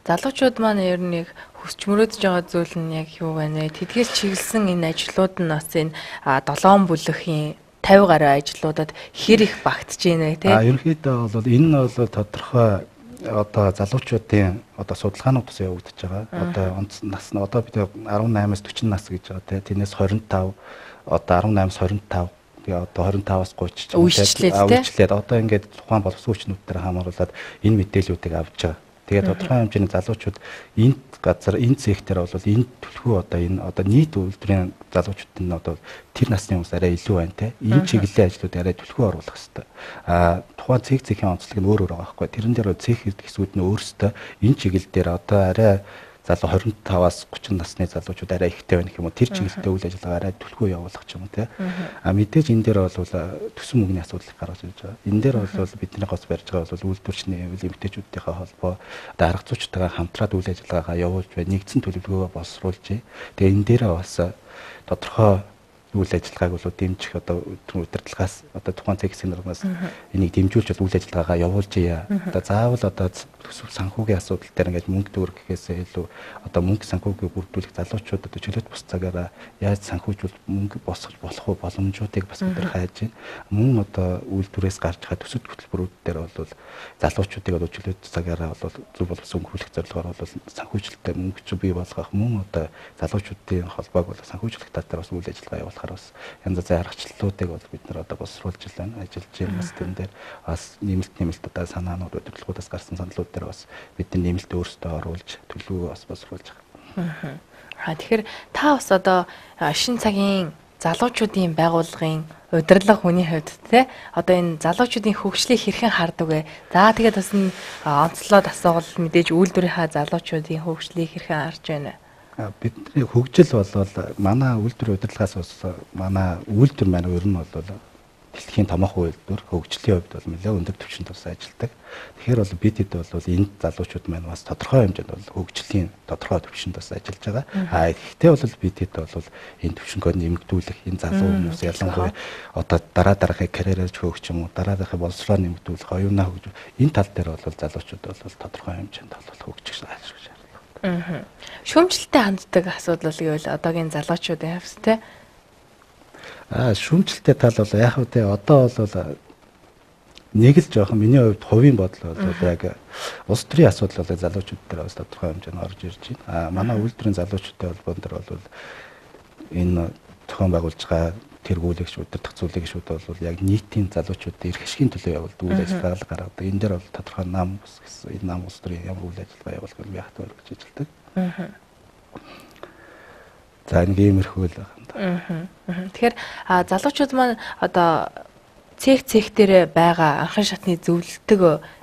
Залуучууд маань ер нь яг хүсч мөрөөдж байгаа зүйл нь яг юу байна вэ? Тэдгээр чиглэсэн энэ ажлууд нь бас энэ 7 бүлэхийн 50 гаруй ажлуудад хэр их багтж байна вэ те? А ерөнхийдөө бол энэ нь бол тодорхой одоо залуучуудын одоо судалгаанууд бас явагдаж байгаа. Одоо онц нас нь одоо бид 18-аас 40 нас гэж байгаа те. Тэрнээс 25 одоо 18-аас 25 тэгээ одоо 25-аас 30 ч үйлчлээд одоо ингээд тухайн боловсон хүчнүүдээр хамааруулаад энэ мэдээллүүдийг авч байгаа. Тэгээд тодорхой хэмжээний залуучууд энэ газар энэ цэгтэр бол энэ төлхөө одоо энэ одоо нийт үйлдвэрийн залуучуудын одоо тэр насны хүмүүс арай илүү байна те. Энэ чиглэлийн ажлууд арай төлхөө оруулах хэрэгтэй. А тухайн цэг цэгийн онцлог нь өөр өөр байгаа байхгүй. Тэрэн дээр цэг хэсгүүд нь өөрсдөө энэ чиглэл дээр одоо арай залуу 25-аас 30 насны залуучууд арай ихтэй байна гэх юм уу? Тэр чиглэлтэй үйл ажиллагаа арай түлхүү явуулах ч юм уу те? А мэдээж энэ дээр бол төсөн мөнгөний асуудал гаргаж ирж байгаа. Энэ дээр бол бидний гос барьж байгаа бол үйлдвэрчний эмэгтэйчүүдийнхээ холбоо одоо арга зүйчтэйгээ хамтраад үйл ажиллагаагаа явуулж бай нэгдсэн төлөвлөгөөгөө боловсруулж тэгээ энэ дээрээ бас тодорхой үйл ажиллагааг бол дэмжих одоо удирдлагаас одоо тухайн цэгсийн нормаас энийг дэмжүүлж бол үйл ажиллагаагаа явуулж яа. Одоо заавал одоо төсөв санхүүгийн асуудал дээр ингээд мөнгө төгрөг гэхээсээ илүү одоо мөнгө санхүүгийг бүрдүүлэх залуучууд одоо чөлөөт бус цагаараа яаж санхүүжүүл мөнгө босгож болох уу боломжуудыг бас нар хайж байна. Мөн одоо үйлдвэрээс гарч байгаа төсөв хөтөлбөрүүд дээр бол залуучуудыг одоо чөлөөт цагаараа бол зөв боловсон өнгөрүүлэх зорилгоор бол санхүүжилттэй мөнгө бий болгох мөн одоо залуучуудын холбоог бол санхүүжлэх дээр бас үйл ажиллагаа явуулах болохоор бас янз янзын аргачлалуудыг бол бид нар одоо босруулж байна ажиллаж байна бас тэн дээр бас нэмэлт нэмэлт одоо санаанууд удирдлагуудаас гарсан саналууд дээр бас бид нар нэмэлт өөрсдөө оруулж төлөвөө бас босруулж байгаа. Аа тэгэхээр та бас одоо шин цагийн залуучуудын байгууллагын удирдлага хүний хувьд те одоо энэ залуучуудын хөгжлийг хэрхэн хардаг вэ? За тэгээд бас онцлоод асуувал мэдээж үйлдвэрийнхаа залуучуудын хөгжлийг хэрхэн харж байна вэ? Бидний хөгжил болвол манай үйлдвэр удирдлагаас бас манай үйлдвэр маань ер нь бол дэлхийн томоохон үйлдвэр хөгжлийн хувьд бол нэлээд өндөр түвшинд бас ажилладаг. Тэгэхээр бол бид хэд бол энэ залуучууд маань бас тодорхой хэмжээнд бол хөгжлийн тодорхой түвшинд бас ажиллаж байгаа. А гэхдээ бол бид хэд бол энэ түвшингөө нэмэгдүүлэх энэ залуу хүмүүс ялангуяа одоо дараа дараахын карьераар хөгжих юм уу дараа дараахын боловсроо нэмэгдүүлэх оюунаа хөгжих энэ тал дээр бол залуучууд бол тодорхой хэмжээнд бол хөгжих шаардлага Аа. Шүүмжлэлтэй ханддаг асуудал гэвэл одоогийн залуучуудын хавс те. Аа, шүүмжлэлтэй тал бол яг хөө те одоо бол нэг л жоохон миний хувьд хувийн бодол бол яг улс төрийн асуудал бол залуучууд дээр бас тодорхой хэмжээнд орж ирж байна. Аа, манай үйлдвэрийн залуучуудын холбоон дээр бол энэ зохион байгуулж байгаа тэргүүлэгч удирдах зүйлэгчүүд бол яг нийтийн залуучуудын эрх ашигын төлөө явуулдаг үйл ажиллагаа гаргадаг. Энэ дээр бол тодорхой нам ус гэсэн энэ нам ус төрийн ямар үйл ажиллагаа явуулах вэ яхад гэж ажилладаг. Аа. За энэ иймэрхүү л байна. Тэгэхээр залуучууд маань одоо цех цех дээр байгаа анхан шатны зөвлөлтөг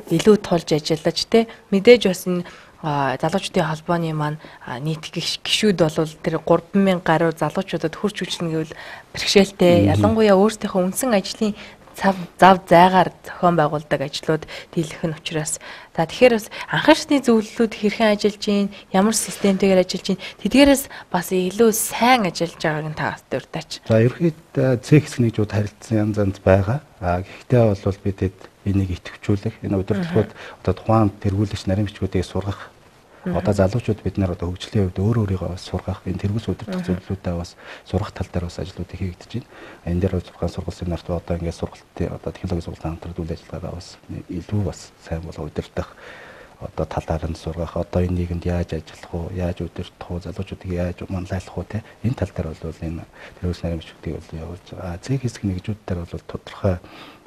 илүү тулж ажиллаж те мэдээж бас энэ залуучдын холбооны маань нийт гişүүд бол тэр 3000 гаруй залуучуудад хурц хүчлэн гэвэл бэрхшээлтэй ялангуяа өөрсдийнхөө үндсэн ажлын цав зав зайгаар зохион байгуулдаг ажлууд дийлэх нь учраас за тэгэхээр бас анхаарчны зөвлөлүүд хэрхэн ажиллаж гин ямар системтэйгээр ажиллаж гин тэдгээрээс бас илүү сайн ажиллаж байгааг нь та дуртаач. За ерөөд цех хэсэг нэгжүүд харилцсан янз янз байгаа. А гэхдээ бол бидэд энийг идэвхжүүлэх энэ удирдлагууд одоо тухайн тэргүүлэгч нарийн бичгүүдийг сургах Одоо залуучууд бид нар одоо хөгжлийн хувьд өөр өөрийгөө сургах энэ тэргүүс удирдах зөвлөлүүдээ бас сургах тал дээр бас ажлууд хийгдэж байна. Энэ дээр зургаан сургууль семинарт одоо ингээд сургалтын одоо технологи сургалтын хамтраад үйл ажиллагаагаа бас илүү бас сайн болоо удирдах одоо талаар нь сургах одоо энэ нийгэмд яаж ажиллах уу яаж удирдах уу залуучуудыг яаж манлайлах уу те энэ тал дээр бол энэ тэрүүс нарийн бичвүүдийг бол явуулж байгаа. Цэг хэсэг нэгжүүд дээр бол тодорхой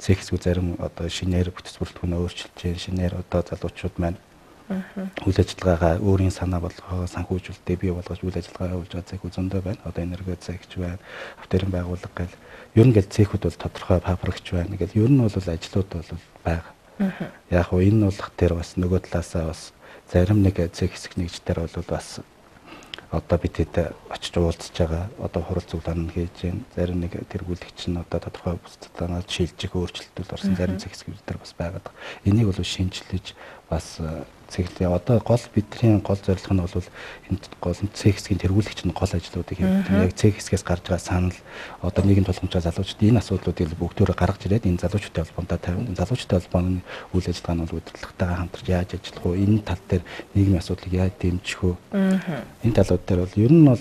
цэг хэсгүүд зарим одоо шинээр бүтэц бүрэлдэхүүнээ өөрчилж, шинээр одоо залуучууд маань үйл ажиллагаагаа өөрийн санаа болгоо санхүүжүүлэлтэд бий болгож үйл ажиллагаа явуулж байгаа цехүүд зөндөө байна. Одоо энерги цехч байна, автомобилийн байгууллага гэл ер нь гэл цехүүд бол тодорхой фабрикч байна. Гэл ер нь бол ажлууд бол байгаа. Яг хөө энэ болох дээр бас нөгөө талаасаа бас зарим нэг цех хэсэг нэгжтэр бол бас одоо бид хэд очиж уулзж байгаа одоо хурал зүглан хийж гэн зарим нэг тэргүүлэгч нь одоо тодорхой бусдад шилжих өөрчлөлтүүд орсон зарим зэх хэсгүүд дээр бас байгаад. Энийг бол шинжилж бас цэглээ. Одоо гол бидний гол зорилго нь бол энэ гол цэг хэсгийн тэргүүлэгч нь гол ажлуудыг хийдэг. Яг цэг хэсгээс гарч байгаа санал одоо нийгэм тулгамчаа залуучууд энэ асуудлуудыг бүгдөө гаргаж ирээд энэ залуучуудын холбоотой тавина. Залуучуудын холбооны үйл ажиллагаа нь бол удирдлагатайгаа хамтарч яаж ажиллах вэ? Энэ тал дээр нийгмийн асуудлыг яаж дэмжих вэ? Энэ талууд дээр бол ер нь бол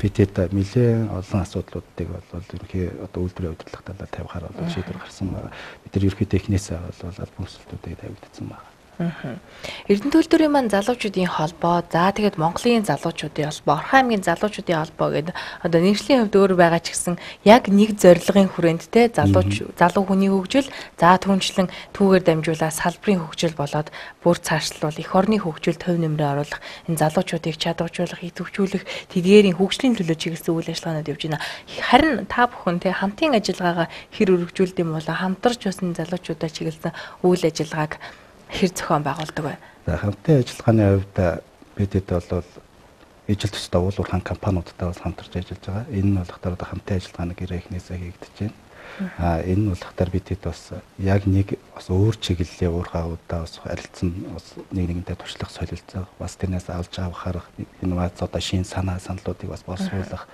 битэд нэлээд олон асуудлуудыг бол ерөнхий одоо үйлдвэрийн удирдлага талаар тавихаар бол шийдвэр гарсан байна. Бид нар ерөнхий техникээс бол албан ёсолтуудыг тавигдсан байна. Эрдэнэ төлдөрийн маань залуучуудын холбоо, за тэгээд Монголын залуучуудын холбоо, Орхон аймгийн залуучуудын холбоо гэдэг одоо нийслэлийн хувьд өөр байгаа ч гэсэн яг нэг зорилгын хүрээнд те залууч залуу хүний хөгжил, за түнчлэн түүгээр дамжуулаад салбарын хөгжил болоод бүр цаашлуул эх орны хөгжил төв нэмрээ оруулах, энэ залуучуудыг чадваржуулах, идэвхжүүлэх, тэдгээрийн хөгжлийн төлөө чиглэсэн үйл ажиллагаанууд явж байна. Харин та бүхэн те хамтын ажиллагаагаа хэр өргөжүүлдэм болоо хамтарч энэ залуучуудаа чиглэсэн үйл ажиллагааг хэр зохион байгуулдаг вэ? За хамтын ажиллагааны хувьд бидэд бол ижил төстэй уулуурхан компаниудтай бол хамтарч ажиллаж байгаа. Энэ нь болохоор хамтын ажиллагааны гэрээ эхнээсээ хийгдэж байна. А энэ нь болохоор бидэд бас яг нэг бас өөр чиглэлийн уурхаудаа бас харилцсан бас нэг нэгэнтэй туршлах солилцоо бас тэрнээс авч авахаар инновац одоо шин санаа саналуудыг бас боловсруулах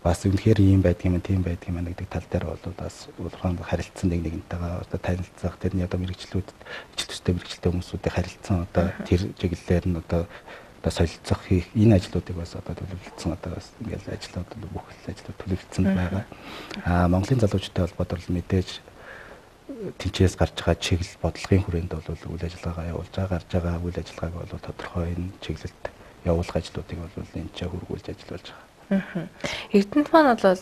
бас үнэхээр ийм байдгийм тийм байдгийм гэдэг тал дээр бол бас уурхаанд харилцсан нэг нэгнтэйгээ одоо танилцах тэрний одоо мэрэгчлүүд ижил төстэй мэрэгчлээ хүмүүсүүдийг харилцсан одоо тэр чиглэлээр нь одоо одоо солилцох хийх энэ ажлуудыг бас одоо төлөвлөсөн одоо бас ингээл ажлууд бүх ажлууд төлөвлөсөн байгаа. Аа Монголын залуучуудтай холбоотой мэдээж тэнцээс гарч байгаа чиглэл бодлогын хүрээнд бол үйл ажиллагаа явуулж байгаа гарч байгаа үйл ажиллагааг бол тодорхой энэ чиглэлд явуулах ажлуудыг бол энэ ч хөргүүлж ажиллаж байгаа. Эрдэнэт маань бол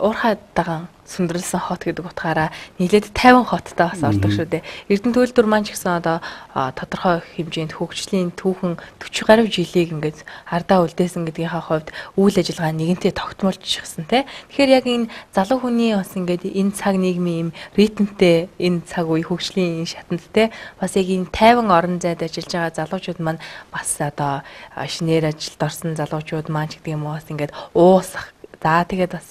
уурхай даган сүндэрлсэн хот гэдэг утгаараа нийлээд 50 хоттой бас ордог шүү дээ. Эрдэнэ төлөвлөр маань ч гэсэн одоо тодорхой хэмжээнд хөгжлийн түүхэн 40 гаруй жилийг ингээд ардаа үлдээсэн гэдгийнхаа хувьд үйл ажиллагаа нэгэнтээ тогтмолж шигсэн те. Тэгэхээр яг энэ залуу хүний бас ингээд энэ цаг нийгмийн юм ритмтэй энэ цаг үе хөгжлийн шатанд те бас яг энэ 50 орон зайд ажиллаж байгаа залуучууд маань бас одоо шинээр ажилд орсон залуучууд маань ч гэдэг юм уу бас ингээд уусах За тэгээд бас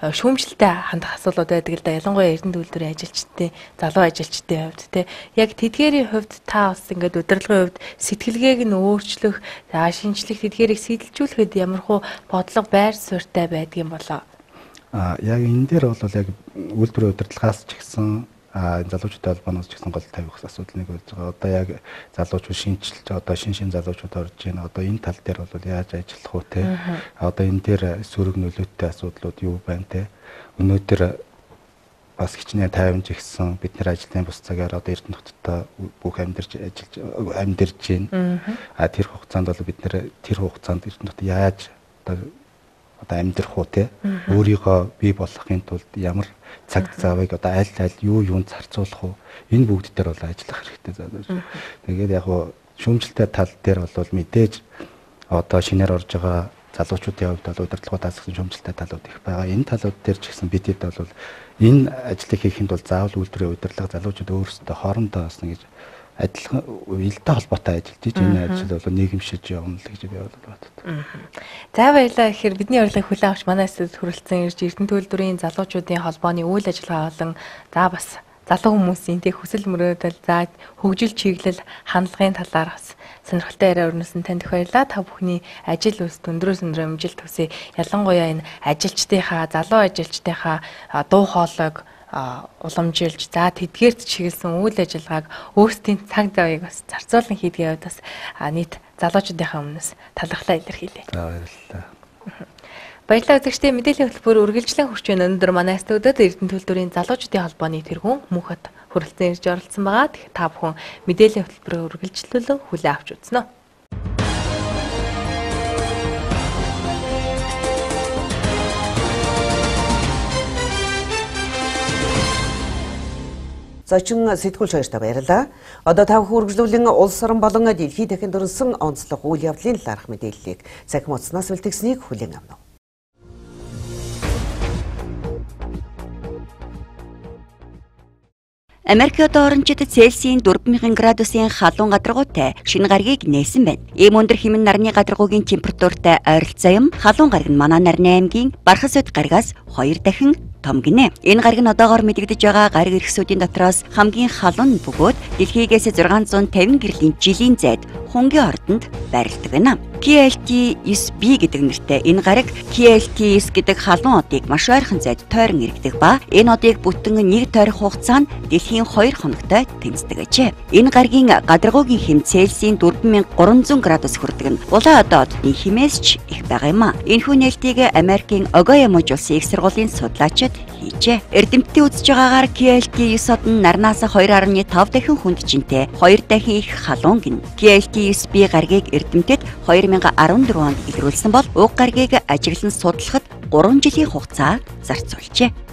шүүмжлэлтэй хандах асуудлууд байдаг л да. Ялангуяа эрдэнэ төлөвлөрийн ажилчдын, залуу ажилчдын хувьд те. Яг тэдгээрийн хувьд та бас ингээд удирдлагын хувьд сэтгэлгээг нь өөрчлөх, за шинжлэх тэдгээрийг сэтэлжүүлэхэд ямархуу бодлого байр суурьтай байдгийн болоо. А яг энэ дээр бол яг үйлдвэрийн удирдлагаас ч гэсэн а залуучуудын холбооноос ч гэсэн гол тавих асуудал нэг болж байгаа. Одоо яг залуучууд шинжилж одоо шин шин залуучууд орж байна. Одоо энэ тал дээр бол яаж ажиллах вэ те? Одоо энэ дээр сөрөг нөлөөтэй асуудлууд юу байна те? Өнөөдөр бас хичнээн тайван жигсэн бид нэр ажлын бус цагаар одоо Эрдэнэ хоттой бүх амьдарч ажиллаж амьдарч байна. А тэр хугацаанд бол бид нэр тэр хугацаанд Эрдэнэ хот яаж одоо одоо амьдрах уу те өөрийгөө бий болгохын тулд ямар цаг завыг одоо аль аль юу юунд зарцуулах уу энэ бүгд дээр бол ажиллах хэрэгтэй зааж. Тэгээд яг гоо шүүмжлэлтэй тал дээр бол мэдээж одоо шинээр орж байгаа залуучуудын хувьд бол удирдлагуудаас гэсэн шүүмжлэлтэй талууд их байгаа. Энэ талууд дээр ч гэсэн бидэд бол энэ ажлыг хийхэд бол заавал үйлдвэрийн удирдлага залуучууд өөрсдөө хоорондоо бас нэг адилхан уялдаа холбоотой ажиллаж ийж энэ ажил бол нийгэмшиж явна л гэж би боддог. За баярлалаа. Тэгэхээр бидний урилгыг хүлээн авч манай эсэд хүрэлцэн ирж Эрдэнэ төлөвлөрийн залуучуудын холбооны үйл ажиллагаа болон за бас залуу хүмүүсийн тэг хүсэл мөрөөдөл за хөгжил чиглэл хандлагын талаар бас сонирхолтой яриа өрнөсөн танд их баярлалаа. Та бүхний ажил үйлс өндрөөс өндрөө амжилт хүсье. Ялангуяа энэ ажилчдынхаа, залуу ажилчдынхаа дуу хоолойг уламжилж за тэдгээрт чиглэсэн үйл ажиллагааг өөрсдийн цаг завыг бас зарцуулан хийдгээ бас нийт залуучуудынхаа өмнөөс талархлаа илэрхийлье. За баярлалаа. Баярлалаа үзэгчдээ мэдээллийн хөтөлбөр үргэлжлэн хурч байна. Өнөөдөр манай студиуд Эрдэнэ төлөвлөрийн залуучуудын холбооны тэргүүн мөнхөд хүрэлцэн ирж оролцсон байгаа. Та бүхэн мэдээллийн хөтөлбөрөөр үргэлжлүүлэн хүлээн авч үзнэ. Зочин сэтгүүлч хоёртаа баярлалаа. Одоо тав хүргэлжлүүлэн улс орон болон дэлхийд дахин дөрөнсөн онцлог үйл явдлын талаарх мэдээллийг цахим утаснаас бэлтгэснийг хүлээн авна. Америк одоо орончид Цельсийн 4000 градусын халуун гадаргуутай шинэ гаригийг нээсэн байна. Ийм өндөр хэмнэн нарны гадаргуугийн температуртай ойролцоо юм халуун гариг нь манай нарны аймгийн Бархасуд гаригаас 2 дахин том гинэ. Энэ гариг нь одоогоор мэдэгдэж байгаа гариг эрхсүүдийн дотроос хамгийн халуун бөгөөд дэлхийгээс 650 гэрлийн жилийн зайд хунгийн ордонд байрладаг байна. KLT 9B гэдэг нэртэй энэ гариг KLT 9 гэдэг халуун одыг маш ойрхон зайд тойрон иргэдэг ба энэ одыг бүтэн нэг тойрох хугацаанд дэлхийн 2 хоногтой тэмцдэг ажээ. Энэ гаригийн гадаргуугийн хэм Цельсийн 4300 градус хүрдэг нь улаан одоо одны хэмээс ч их байгаа юм а. Энэхүү нээлтийг Америкийн Огайо мужи улсын их сургуулийн судлаачид хийжээ. Эрдэмтдийн үзэж байгаагаар KLT 9 од нь нарнаас 2.5 дахин хүнд жинтэй 2 дахин их халуун гин. KLT 9B гаригийг эрдэмтэд 2014 онд илрүүлсэн бол уг гаригийг ажиглан судлахад 3 жилийн хугацаа зарцуулжээ.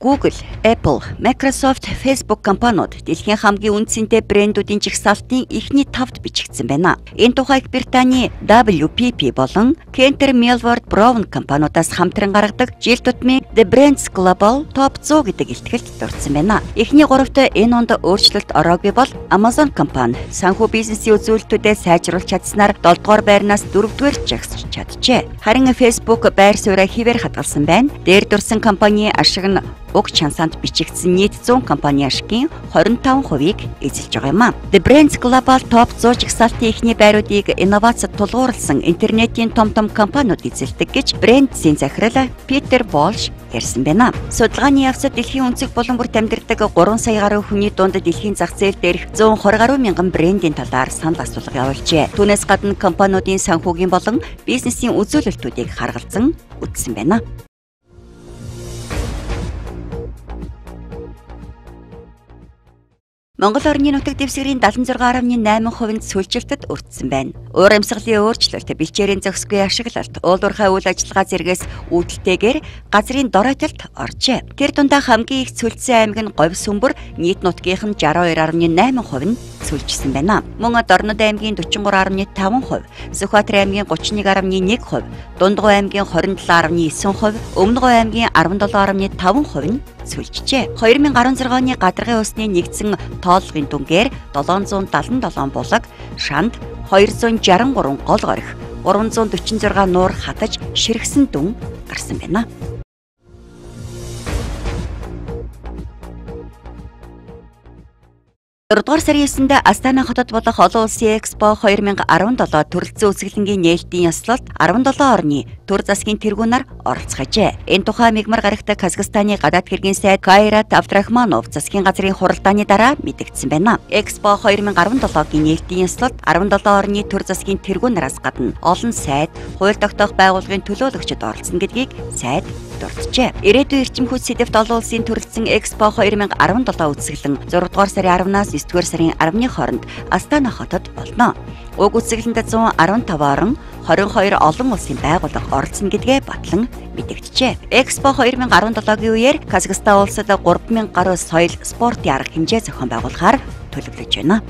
Google, Apple, Microsoft, Facebook компаниуд дэлхийн хамгийн үнцэнтэй брэндүүдийн жигсаалтын эхний тавд бичигдсэн байна. Энэ тухайг Британий WPP болон Cantor Millward Brown компаниудаас хамтран гаргадаг жил тутмын The Brands Global Top 100 гэдэг илтгэлд дурдсан байна. Эхний гуравт энэ онд өөрчлөлт ороогүй бол Amazon компани санхүү бизнесийн үзүүлэлтүүдэд сайжруулж чадсанаар 7 дугаар байрнаас 4 дугаар жагсч чаджээ. Харин Facebook байр сууриа хിവэр хадгалсан байна. Дээр дурсан компани ашиг нь уг чансаанд бичигдсэн нийт 100 компани ашигын 25%-ийг эзэлж байгаа юм а. The Brands Global Top 100 жагсаалтын эхний байруудыг инновацид тулгуурласан интернетийн том том компаниуд эзэлдэг гэж брендсийн захирал Питер Болш ярьсан байна. Судалгааны явцад дэлхийн өнцөг болон бүрт амьдардаг 3 сая гаруй хүний дунд дэлхийн зах зээл дээрх 120 гаруй мянган брендийн талаар санал асуулга явуулжээ. Түүнээс гадна компаниудын санхүүгийн болон бизнесийн үзүүлэлтүүдийг харгалзан үтсэн байна. Монгол орны нутаг дэвсгэрийн 76.8%-нд сүлжилтэд өртсөн байна. Уур амьсгалын өөрчлөлт, бэлчээрийн зохисгүй ашиглалт, уулуурхай үйл ажиллагаа зэргээс үүдэлтэйгээр газрын доройтолд оржээ. Тэр дундаа хамгийн их сүлжсэн аймаг нь Говь сүмбэр нийт нутгийнх нь 62.8% нь сүлжсэн байна. Мөн Дорнод аймгийн 43.5%, Сүхбаатар аймгийн 31.1%, Дундгой аймгийн 27.9%, Өмнөгов аймгийн 17.5% нь сүлжжээ. 2016 оны гадаргын усны нэгдсэн тооллогын дүнгээр 777 булаг, шанд 263 гол горих, 346 нуур хатаж ширхсэн дүн гарсан байна. 4 дугаар сарын 9-нд Астана хотод болох олон улсын Экспо 2017 төрөлцсөн үсгэлэнгийн нээлтийн ёслолд 17 орны төр засгийн тэргүүнээр оролцохжээ. Энэ тухай мигмар гарагтай Казахстаны гадаад хэргийн сайд Кайрат Авдрахманов засгийн газрын хуралдааны дараа мэдэгдсэн байна. Экспо 2017-гийн нээлтийн ёслолд 17 орны төр засгийн тэргүүнээс гадна олон сайд, хууль тогтоох байгууллагын төлөөлөгчд оролцсон гэдгийг сайд дурджээ. Ирээдүйн эрчим хүч сэдэвт олон улсын төрөлцсөн Экспо 2017 үзэсгэлэн 6 дугаар сарын 10-наас 9 дугаар сарын 10-ны хооронд Астана хотод болно. Уг үзэсгэлэнд 115 орон 22 олон улсын байгууллага оролцно гэдгээ батлан мэдэгджээ. Экспо 2017-гийн үеэр Казахстан улсад 3000 гаруй соёл спортын арга хэмжээ зохион байгуулахаар төлөвлөж байна.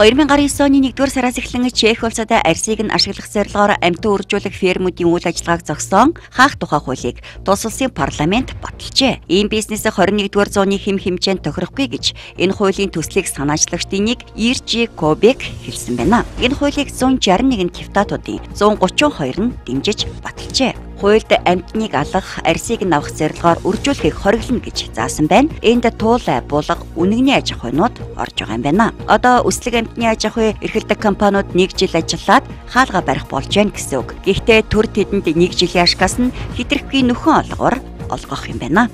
2019 оны 1-р сараас эхлэн Чех улсад арсыг нь ашиглах зорилгоор амьтан үржүүлэх фермүүдийн үйл ажиллагааг зогсоон хаах тухай хуулийг тус улсын парламент баталжээ. Ийм бизнес 21-р зууны хэм хэмжээнд тохирохгүй гэж энэ хуулийн төслийг санаачлагчдын нэг Иржи Кобек хэлсэн байна. Энэ хуулийг 161 депутатуудын 132 нь дэмжиж баталжээ хуульд амьтныг алах, арсыг нь авах зорилгоор үржүүлэхийг хориглоно гэж заасан байна. Энд туулай, булга, үнэгний аж ахуйнууд орж байгаа юм байна. Одоо өслөг амьтны аж ахуй эрхэлдэг компаниуд нэг жил ажиллаад хаалга барих болж байна гэсэн үг. Гэхдээ төр тэдэнд нэг жилийн ашгаас нь хитрхгийн нөхөн олгоор олгох юм байна.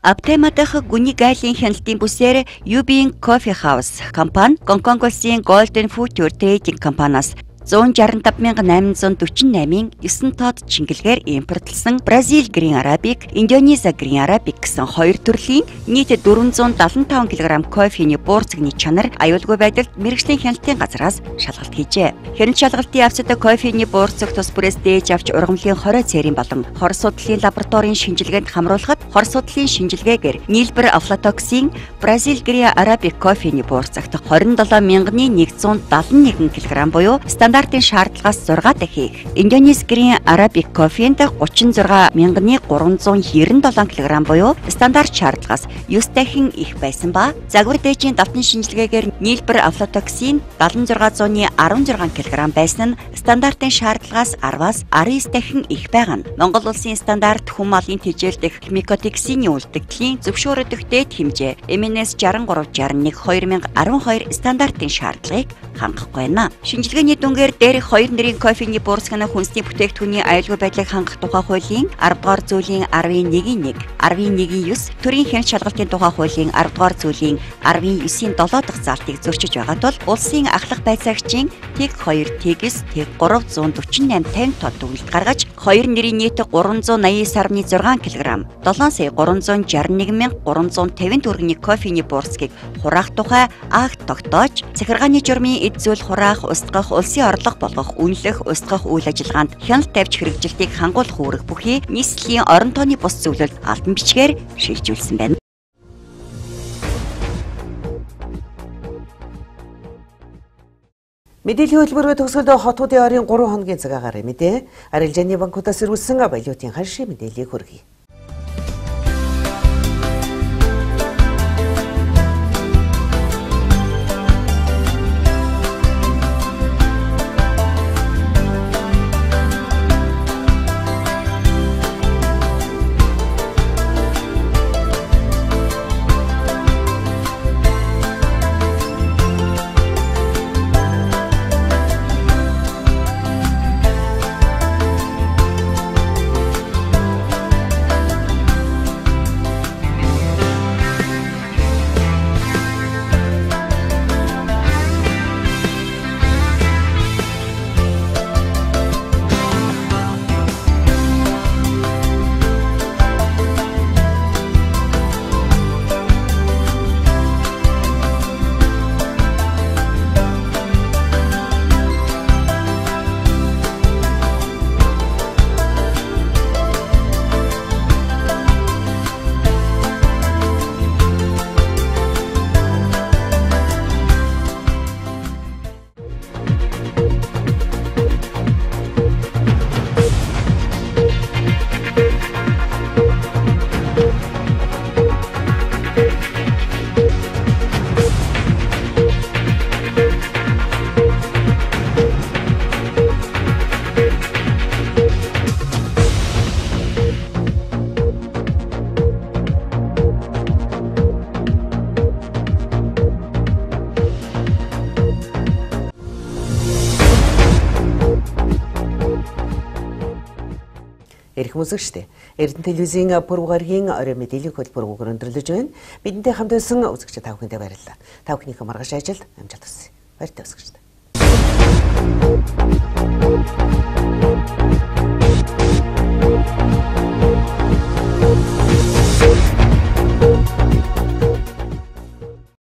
Аптема дахь гүний гайлын хяналтын бүсээр Yubin Coffee House компани Гонконг улсын Golden Future Trading компаниас 165848-ын 9 тоод чингэлгээр импортлсон Бразил Green Arabic, Индонеза Green Arabic гэсэн хоёр төрлийн нийт 475 кг кофений буур цагны чанар аюулгүй байдалд мэрэгжлийн хяналтын газраас шалгалт хийжээ. Хяналт шалгалтын явцад кофений буур цаг тус бүрээс дээж авч ургамлын 20 цэрийн болон хор судлалын лабораторийн шинжилгээнд хамруулахад хор судлалын шинжилгээгээр нийлбэр афлатоксин Бразил Green Arabic кофений буур цагт 27171 кг буюу стандарт стандартын шаардлагаас 6 дахин их. Indonesia Green Arabic Coffee-нд 36397 кг буюу стандарт шаардлагаас 9 дахин их байсан ба загвар дээжийн давтан шинжилгээгээр нийлбэр афлатоксин 7600-ны 16 кг байсан нь стандартын шаардлагаас 10-аас 19 дахин их байгаа нь Монгол улсын стандарт хүм малын тэжээл дэх микотексины үлдэгдлийн зөвшөөрөгдөх дээд хэмжээ MNS 6361 2012 стандартын шаардлагыг хангахгүй байна. Шинжилгээний дүнгээр дээрх хоёр нэрийн кофений буурсганы хүнсний бүтээгдэхүүний аюулгүй байдлыг хангах тухай хуулийн 10 дугаар зүйлийн 11-1, 11-9 төрийн хэн шалгалтын тухай хуулийн 10 дугаар зүйлийн 19-ийн 7 дахь заалтыг зөрчиж байгаа тул улсын ахлах байцаагчийн тэг 2 тэгс тэг 348 50 тод дүгнэлт гаргаж хоёр нэрийн нийт 389.6 кг 7 сая 361 350 төгрөгийн кофений буурсгийг хураах тухай акт тогтоож захиргааны журмын эд зүйл хураах, устгах, улсын орлого болгох, үнэлэх, устгах үйл ажиллагаанд хяналт тавьж хэрэгжилтийг хангуулах үүрэг бүхий нийслэлийн орон тооны бус зөвлөлд албан бичгээр шилжүүлсэн байна. Мэдээллийн хөтөлбөрөөр төгсгөлд хотуудын ойрын 3 хоногийн цаг агаар мэдээ арилжааны банкудаас ирүүлсэн баялуутын ханшийн мэдээллийг хүргэе. үзэгчтэй. Эрдэнэ телевизийн бүрвгархийн орой мэдээллийн хөтөлбөр өндөрлөж байна. Бидэнтэй хамт байсан үзэгч та бүхэндээ баярлалаа. Та бүхнийхээ маргааш ажилд амжилт хүсье. Баяртай үзэгчтэй.